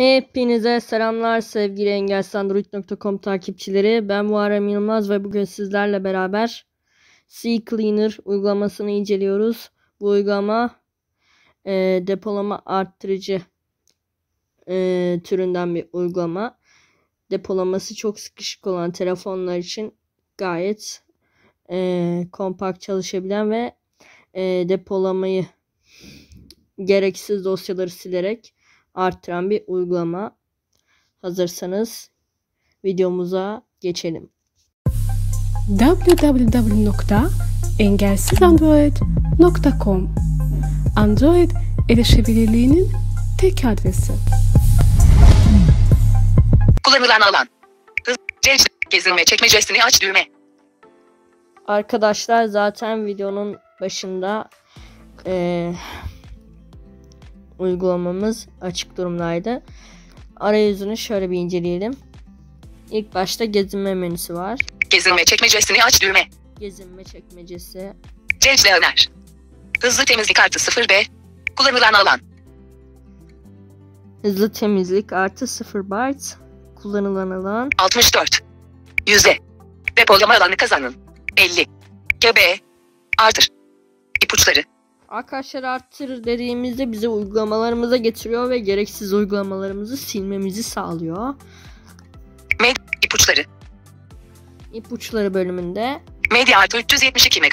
Hepinize selamlar sevgili engelsandroid.com takipçileri. Ben Muharrem Yılmaz ve bugün sizlerle beraber C-Cleaner uygulamasını inceliyoruz. Bu uygulama e, depolama arttırıcı e, türünden bir uygulama. Depolaması çok sıkışık olan telefonlar için gayet e, kompakt çalışabilen ve e, depolamayı gereksiz dosyaları silerek arttıran bir uygulama. Hazırsanız videomuza geçelim. www.engelsizandroid.com Android erişebilirliğinin tek adresi. Kullanılan alan. Hız, gezinme çekmecesini aç düğme. Arkadaşlar zaten videonun başında eee, uygulamamız açık durumdaydı. Arayüzünü şöyle bir inceleyelim. İlk başta gezinme menüsü var. Gezinme çekmecesini aç düğme. Gezinme çekmecesi. Cecle öner. Hızlı temizlik artı 0B. Kullanılan alan. Hızlı temizlik artı 0 byte. Kullanılan alan 64. Yüzde. Depolama alanı kazanın. 50. GB. Artır. İpuçları. Arkadaşlar arttır dediğimizde bize uygulamalarımıza getiriyor ve gereksiz uygulamalarımızı silmemizi sağlıyor. İpuçları. İpuçları bölümünde Medya artı 372 MB.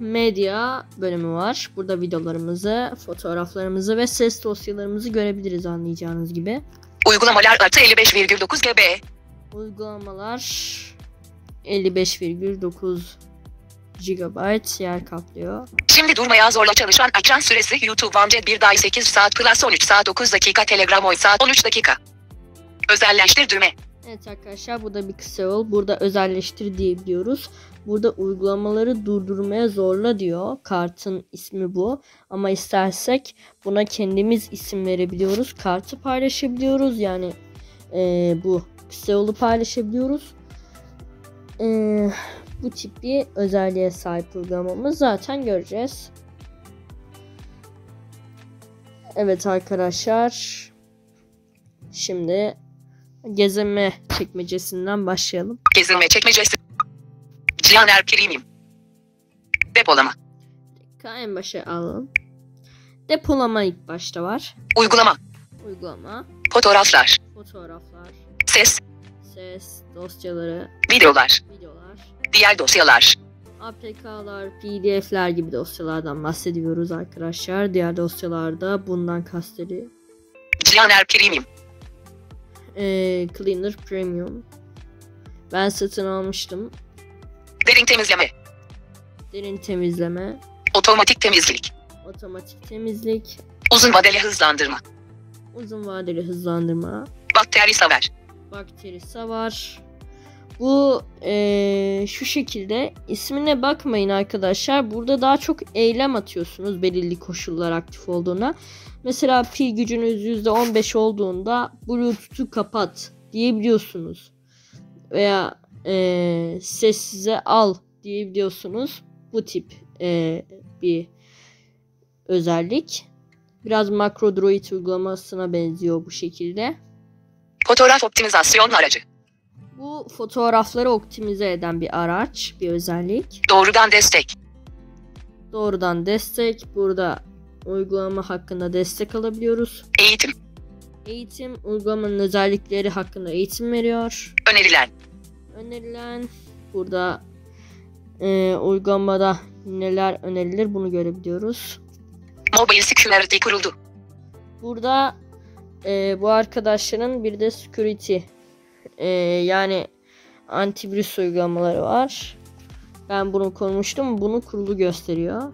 medya bölümü var. Burada videolarımızı, fotoğraflarımızı ve ses dosyalarımızı görebiliriz anlayacağınız gibi. Uygulamalar artı 55,9 GB. Uygulamalar 55,9 GB yer kaplıyor. Şimdi durmaya zorla çalışan ekran süresi YouTube Amcet 1 day 8 saat plus 13 saat 9 dakika Telegram 10 saat 13 dakika. Özelleştir düğme. Evet arkadaşlar bu da bir kısa yol. Burada özelleştir diyebiliyoruz. Burada uygulamaları durdurmaya zorla diyor. Kartın ismi bu. Ama istersek buna kendimiz isim verebiliyoruz. Kartı paylaşabiliyoruz. Yani eee, bu kısa yolu paylaşabiliyoruz. Eee, bu tip bir özelliğe sahip uygulamamız zaten göreceğiz. Evet arkadaşlar. Şimdi gezinme çekmecesinden başlayalım. Gezinme çekmecesi. Cihaner Premium. Depolama. En başa alalım. Depolama ilk başta var. Uygulama. Uygulama, Fotoğraflar. fotoğraflar, Ses. Ses, dosyaları, Videolar. videolar, Diğer dosyalar. APK'lar, PDF'ler gibi dosyalardan bahsediyoruz arkadaşlar. Diğer dosyalarda bundan kastediyor. Cihaner Premium. Ee, Cleaner Premium. Ben satın almıştım. Derin temizleme. Derin temizleme, Otomatik temizlik. otomatik temizlik, Uzun vadeli hızlandırma. uzun vadeli hızlandırma, Bakteri saver. Bakteri savar. Bu eee, şu şekilde ismine bakmayın arkadaşlar. Burada daha çok eylem atıyorsunuz belirli koşullar aktif olduğuna. Mesela pil gücünüz %15 olduğunda Bluetooth'u kapat diyebiliyorsunuz. Veya eee sessize al diyebiliyorsunuz. Bu tip eee, bir özellik. Biraz Macro Droid uygulamasına benziyor bu şekilde. Fotoğraf optimizasyon aracı. Bu fotoğrafları optimize eden bir araç, bir özellik. Doğrudan destek. Doğrudan destek. Burada uygulama hakkında destek alabiliyoruz. Eğitim. Eğitim, uygulamanın özellikleri hakkında eğitim veriyor. Önerilen. Önerilen, burada e, uygulamada neler önerilir bunu görebiliyoruz. Mobile Security kuruldu. Burada e, bu arkadaşların bir de security e, yani antivirüs uygulamaları var. Ben bunu kurmuştum. Bunu kurulu gösteriyor.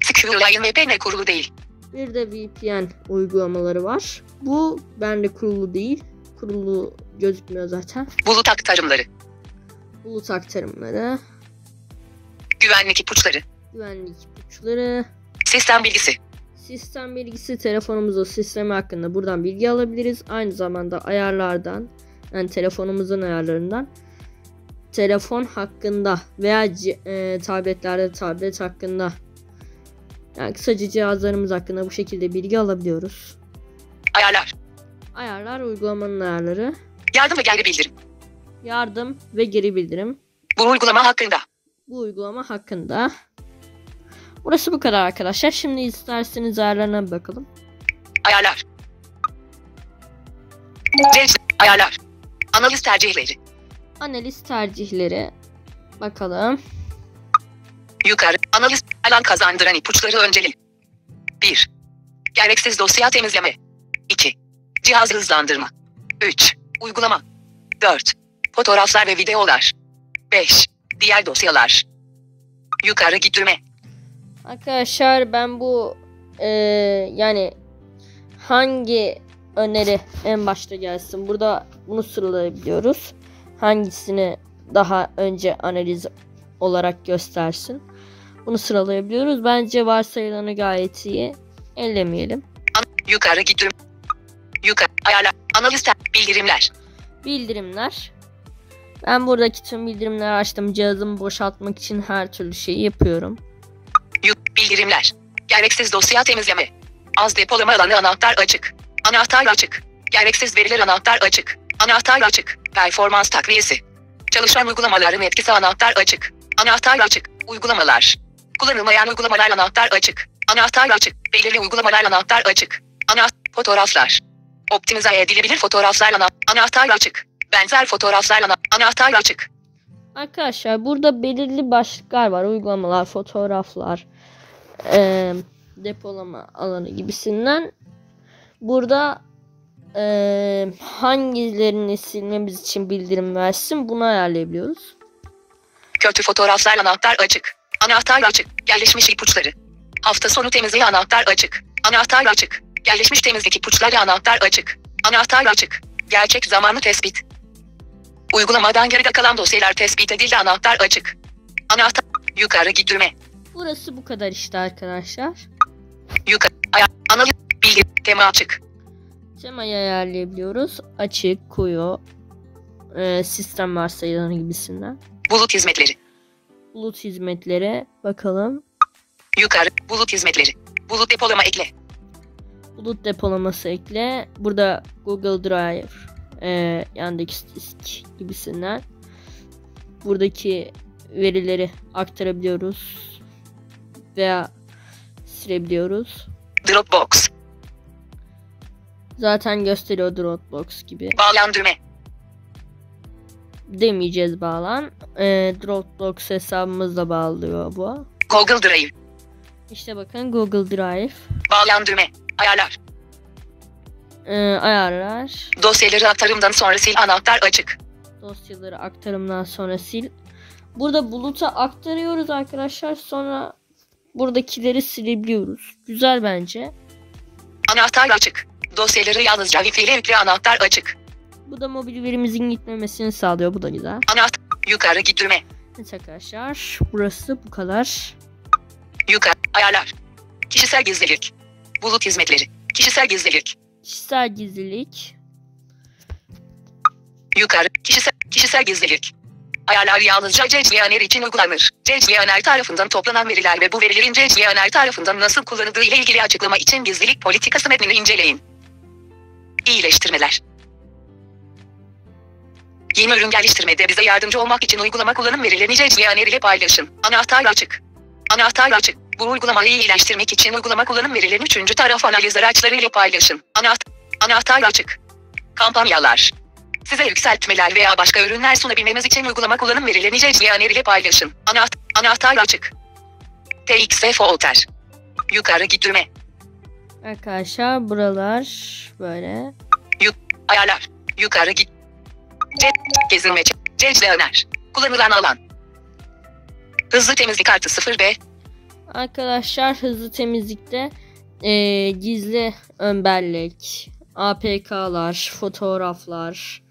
Secure VPN kurulu değil. Bir de VPN uygulamaları var. Bu bende kurulu değil. Kurulu gözükmüyor zaten. Bulut aktarımları. Bulut aktarımları, Güvenlik ipuçları. güvenlik ipuçları, Sistem bilgisi. Sistem bilgisi telefonumuzun sistemi hakkında buradan bilgi alabiliriz. Aynı zamanda ayarlardan yani telefonumuzun ayarlarından telefon hakkında veya e, tabletlerde tablet hakkında yani kısaca cihazlarımız hakkında bu şekilde bilgi alabiliyoruz. Ayarlar. Ayarlar uygulamanın ayarları. Yardım ve geri bildirim. Yardım ve geri bildirim. Bu uygulama hakkında. Bu uygulama hakkında. Burası bu kadar arkadaşlar. Şimdi isterseniz ayarlarına bir bakalım. Ayarlar. Ayarlar. Analiz tercihleri. Analiz tercihleri. Bakalım. Yukarı. Analiz. Alan kazandıran ipuçları önceli. 1. Gereksiz dosya temizleme. 2. Cihaz hızlandırma. 3. Uygulama. 4. Fotoğraflar ve videolar. 5. Diğer dosyalar. Yukarı gittirme. Arkadaşlar ben bu eee, yani hangi öneri en başta gelsin? Burada bunu sıralayabiliyoruz. Hangisini daha önce analiz olarak göstersin? Bunu sıralayabiliyoruz. Bence varsayılanı gayet iyi. Ellemeyelim. Yukarı gittirme. Yukarı. Ayarlar. Analiz bildirimler. Bildirimler. Ben buradaki tüm bildirimleri açtım. Cihazımı boşaltmak için her türlü şeyi yapıyorum. Bildirimler. Gereksiz dosya temizleme. Az depolama alanı anahtar açık. Anahtar açık. Gereksiz veriler anahtar açık. Anahtar açık. Performans takviyesi. Çalışan uygulamaların etkisi anahtar açık. Anahtar açık. Uygulamalar. Kullanılmayan uygulamalar anahtar açık. Anahtar açık. Belirli uygulamalar anahtar açık. Anahtar fotoğraflar. Optimize edilebilir fotoğraflar ana anahtar açık. Benzer fotoğraflar ana anahtar açık. Arkadaşlar burada belirli başlıklar var. Uygulamalar, fotoğraflar, eee, depolama alanı gibisinden. Burada eee, hangilerini silmemiz için bildirim versin bunu ayarlayabiliyoruz. Kötü fotoğraflar anahtar açık. Anahtar açık. Yerleşmiş ipuçları. Hafta sonu temizliği anahtar açık. Anahtar açık. Yerleşmiş temizlik ipuçları anahtar açık. Anahtar açık. Gerçek zamanlı tespit. Uygulamadan geride kalan dosyalar tespit edildi anahtar açık. Anahtar yukarı gittirme. Burası bu kadar işte arkadaşlar. Yukarı analiz bilgi tema açık. Temayı ayarlayabiliyoruz. Açık, koyu, eee, sistem varsayılanı gibisinden. Bulut hizmetleri. Bulut hizmetlere bakalım. Yukarı bulut hizmetleri. Bulut depolama ekle. Bulut depolaması ekle. Burada Google Drive, e, Yandex Disk gibisinden buradaki verileri aktarabiliyoruz veya silebiliyoruz. Dropbox. Zaten gösteriyor Dropbox gibi. Bağlandırma. Demeyeceğiz bağlan. E, Dropbox hesabımızla bağlıyor bu. Google Drive. İşte bakın Google Drive. Bağlandırma. Ayarlar. E, ayarlar. Dosyaları aktarımdan sonra sil anahtar açık. dosyaları aktarımdan sonra sil. Burada buluta aktarıyoruz arkadaşlar. Sonra buradakileri silebiliyoruz. Güzel bence. Anahtar açık. Dosyaları yalnızca Wi-Fi ile yükle anahtar açık. Bu da mobil verimizin gitmemesini sağlıyor. Bu da güzel. Anahtar yukarı gittirme. Evet arkadaşlar. Burası bu kadar. Yukarı ayarlar. Kişisel gizlilik. Bulut hizmetleri. Kişisel gizlilik. Kişisel gizlilik. Yukarı kişisel kişisel gizlilik. Ayarlar yalnızca CCNR için uygulanır. CCNR tarafından toplanan veriler ve bu verilerin CCNR tarafından nasıl kullanıldığı ile ilgili açıklama için gizlilik politikası metnini inceleyin. İyileştirmeler. Yeni ürün geliştirmede bize yardımcı olmak için uygulama kullanım verilerini CCNR ile paylaşın. Anahtar açık. Anahtar açık. Bu uygulamayı iyileştirmek için uygulama kullanım verilerini üçüncü taraf analiz araçları ile paylaşın. Anahtar, anahtar açık. Kampanyalar. Size yükseltmeler veya başka ürünler sunabilmemiz için uygulama kullanım verilerini CCNR ile paylaşın. Anaht anahtar açık. TXF Folder. Yukarı gittirme. Arkadaşlar buralar böyle. Ayarlar. Yukarı git. C gezinme. CCNR. Kullanılan alan. Hızlı temizlik artı 0B. Arkadaşlar hızlı temizlikte eee, gizli ön bellek, APK'lar, fotoğraflar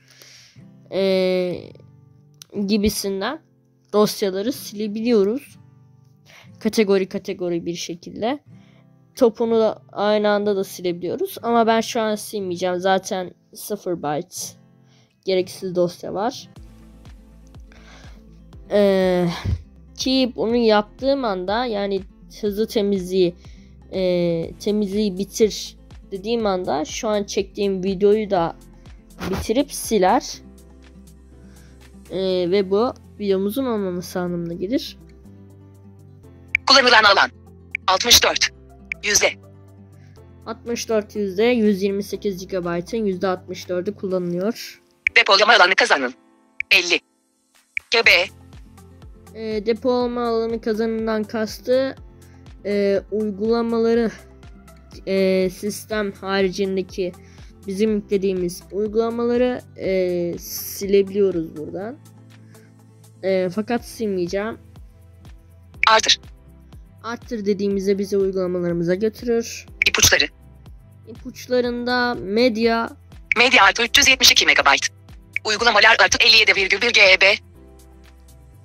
eee, gibisinden dosyaları silebiliyoruz. Kategori kategori bir şekilde. Topunu da aynı anda da silebiliyoruz. Ama ben şu an silmeyeceğim. Zaten 0 byte gereksiz dosya var. Eee ki bunu yaptığım anda yani hızlı temizliği e, temizliği bitir dediğim anda şu an çektiğim videoyu da bitirip siler. Ee, ve bu videomuzun olmaması anlamına gelir. Kullanılan alan. 64. Yüzde. 64 yüzde 128 GB'ın %64'ü kullanılıyor. Depolama alanı kazanın. 50. GB. E, depolama alanı kazanından kastı e, uygulamaları e, sistem haricindeki bizim yüklediğimiz uygulamaları e, silebiliyoruz buradan. E, fakat silmeyeceğim. Artır. Arttır dediğimizde bizi uygulamalarımıza götürür. İpuçları. İpuçlarında medya, Medya artı 372 MB. Uygulamalar artı 57,1 GB.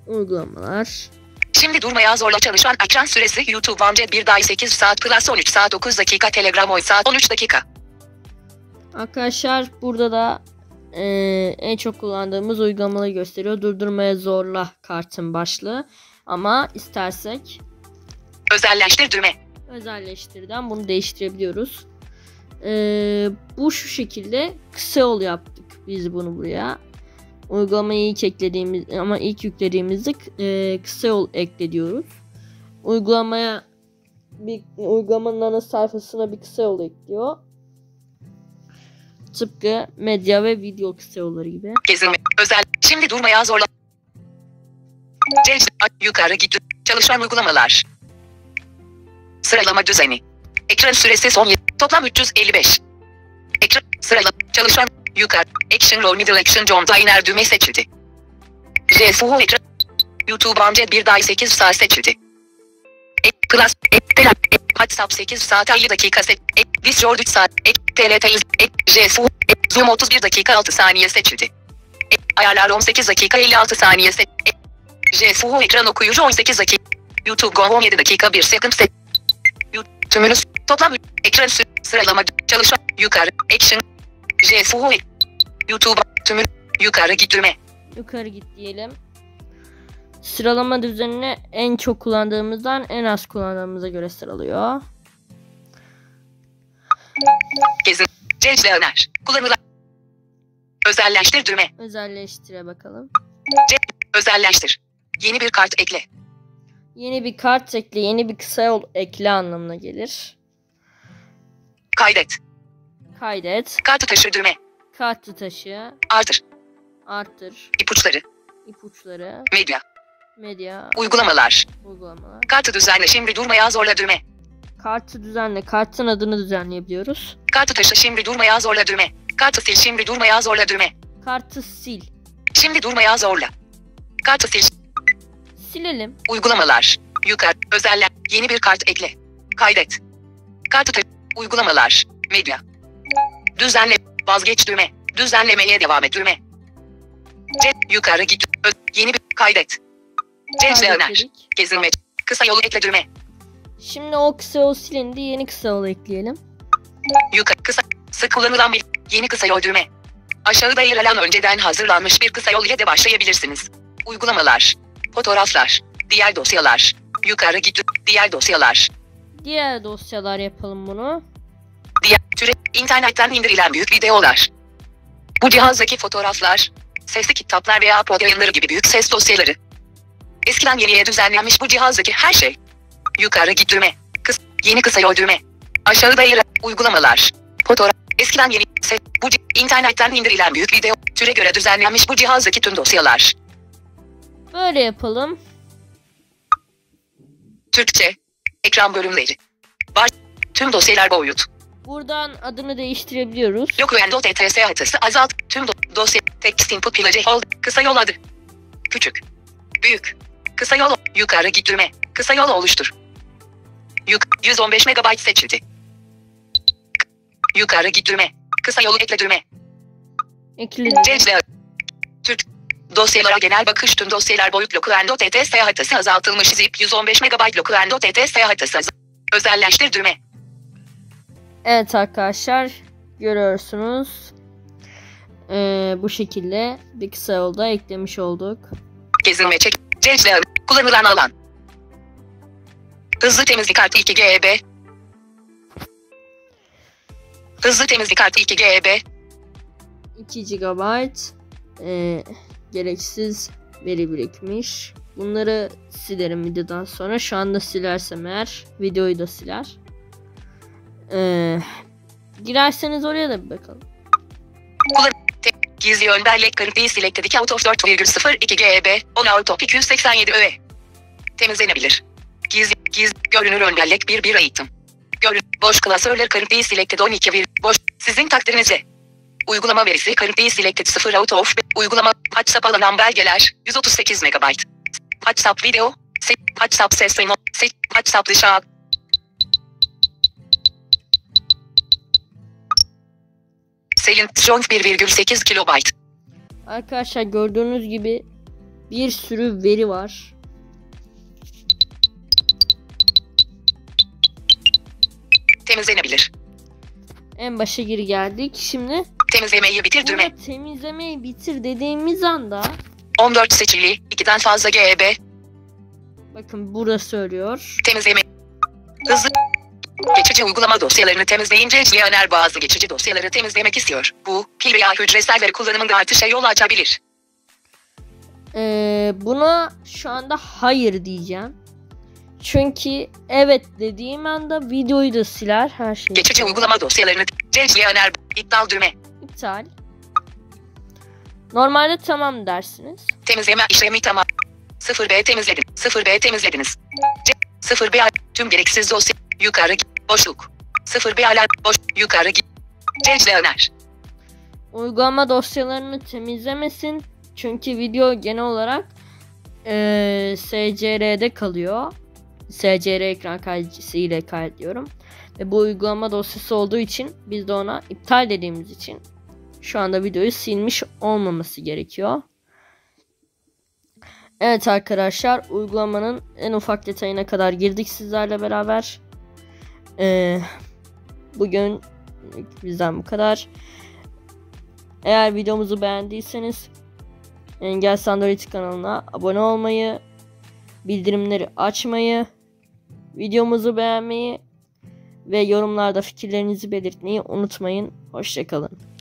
uygulamalar, Şimdi durmaya zorla çalışan ekran süresi YouTube Amcet 1 day 8 saat plus 13 saat 9 dakika Telegram oy saat 13 dakika. Arkadaşlar burada da eee, en çok kullandığımız uygulamaları gösteriyor. Durdurmaya zorla kartın başlığı. Ama istersek Özelleştir düğme. özelleştirden bunu değiştirebiliyoruz. Eee, bu şu şekilde kısa yol yaptık biz bunu buraya. Uygulamayı ilk eklediğimiz ama ilk yüklediğimizde eee, kısa yol eklediyoruz. Uygulamaya bir uygulamanın ana sayfasına bir kısa yol ekliyor. Tıpkı medya ve video kısa yolları gibi. Gezinme. Özel. Şimdi durmaya zorla. Yukarı git. Çalışan uygulamalar. Sıralama düzeni. Ekran süresi son. Toplam 355. Ekran sıralama. Çalışan yukarı. Action roll middle action jump liner düğme seçildi. J full ekran. YouTube Amcet 1 day 8 saat seçildi. E, class, e, tele, e, WhatsApp 8 saat 50 dakika seç, e, Discord 3 saat, e, TLT e, J full, e, Zoom 31 dakika 6 saniye seçildi. E, ayarlar 18 dakika 56 saniye seç, e, J full ekran okuyucu 18 dakika, YouTube Go 17 dakika 1 second set, Yu- tümünü s- toplam ekran sü- sıralama çalışan yukarı action J full e- YouTube tümünü yukarı git düğme. Yukarı git diyelim. Sıralama düzenini en çok kullandığımızdan en az kullandığımıza göre sıralıyor. Gezin. Cecde öner. Kullanılan. Özelleştir düğme. Özelleştire bakalım. Özelleştir. Yeni bir kart ekle. Yeni bir kart ekle, yeni bir kısa yol ekle anlamına gelir. Kaydet. Kaydet, Kartı taşı düğme. kartı taşı, Artır. arttır, İpuçları. ipuçları, Medya. Medya, Uygulamalar. uygulamalar. Kartı düzenle şimdi durmaya zorla düğme. Kartı düzenle, kartın adını düzenleyebiliyoruz. Kartı taşı şimdi durmaya zorla düğme. Kartı sil şimdi durmaya zorla düğme. Kartı sil. Şimdi durmaya zorla. Kartı sil. Silelim. Uygulamalar. Yukarı. Özeller. Yeni bir kart ekle. Kaydet. Kartı taşı. Uygulamalar. Medya. Düzenle. Vazgeç düğme. Düzenlemeye devam et düğme. C. Yukarı git. Ö- yeni bir kaydet. Cecde öner. Gezinme. Kısa yolu ekle düğme. Şimdi o kısa yol silindi, yeni kısa yol ekleyelim. Yukarı kısa. Sık kullanılan bir yeni kısa yol düğme. Aşağıda yer alan önceden hazırlanmış bir kısa yol ile de başlayabilirsiniz. Uygulamalar. Fotoğraflar. Diğer dosyalar. Yukarı git. Diğer dosyalar. Diğer dosyalar yapalım bunu. Diğer türe internetten indirilen büyük videolar. Bu cihazdaki fotoğraflar, sesli kitaplar veya pod yayınları gibi büyük ses dosyaları. Eskiden yeniye düzenlenmiş bu cihazdaki her şey. Yukarı git düğme. Kıs, yeni kısa yol düğme. Aşağıda yer uygulamalar. Fotoğraf. Eskiden yeni ses, bu internetten indirilen büyük video türe göre düzenlenmiş bu cihazdaki tüm dosyalar. Böyle yapalım. Türkçe. Ekran bölümleri. Var. Tüm dosyalar boyut. Buradan adını değiştirebiliyoruz. Locuendo TTS haritası azalt. Tüm do- dosya. Text input plage hold. Kısa yol adı. Küçük. Büyük. Kısa yol. Yukarı git düğme. Kısa yol oluştur. Yuk 115 MB seçildi. Yukarı git düğme. Kısa yolu ekle düğme. Ekledim. Cecde. Türk. Dosyalara genel bakış tüm dosyalar boyut TTS haritası azaltılmış zip 115 MB haritası az- Özelleştir düğme. Evet arkadaşlar görüyorsunuz. Ee, bu şekilde bir kısa yolda eklemiş olduk. Gezinme çek. Cecde. Kullanılan alan. Hızlı temizlik artı 2 GB. Hızlı temizlik kartı 2 GB. 2 GB e, gereksiz veri birikmiş. Bunları silerim videodan sonra. Şu anda silersem eğer videoyu da siler. E, girerseniz oraya da bir bakalım. Gizli yön bellek currently selected out of 4,02 GB. 10 out of 287 öğe. Temizlenebilir. Gizli, gizli, görünür ön bellek 1 1 item. Görün, boş klasörler currently selected 12 bir, boş, sizin takdirinize. Uygulama verisi currently selected 0 out of, uygulama, WhatsApp alınan belgeler, 138 MB. WhatsApp video, WhatsApp ses WhatsApp dışı Selin John 1,8 kilobayt. Arkadaşlar gördüğünüz gibi bir sürü veri var. Temizlenebilir. En başa geri geldik. Şimdi Temizlemeyi bitir düğme. temizlemeyi bitir dediğimiz anda 14 seçili, 2'den fazla GB. bakın burada söylüyor. Temizleme. Hızlı. Geçici uygulama dosyalarını temizleyince Cihaner bazı geçici dosyaları temizlemek istiyor. Bu, pil veya hücresel veri kullanımında artışa yol açabilir. Ee, buna şu anda hayır diyeceğim. Çünkü evet dediğim anda videoyu da siler her şeyi. Geçici uygulama dosyalarını Cihaner iptal düğme. iptal. Normalde tamam dersiniz. Temizleme işlemi tamam. 0B temizledin. 0B temizlediniz. C 0B tüm gereksiz dosya yukarı boşluk. 0B alan boş yukarı gi- Cihaner. Uygulama dosyalarını temizlemesin. Çünkü video genel olarak eee SCR'de kalıyor. SCR ekran kaydedicisi ile kaydediyorum. Ve bu uygulama dosyası olduğu için biz de ona iptal dediğimiz için şu anda videoyu silmiş olmaması gerekiyor. Evet arkadaşlar uygulamanın en ufak detayına kadar girdik sizlerle beraber. Eee, bugün bizden bu kadar. Eğer videomuzu beğendiyseniz Engel Android kanalına abone olmayı, bildirimleri açmayı, videomuzu beğenmeyi ve yorumlarda fikirlerinizi belirtmeyi unutmayın. Hoşçakalın.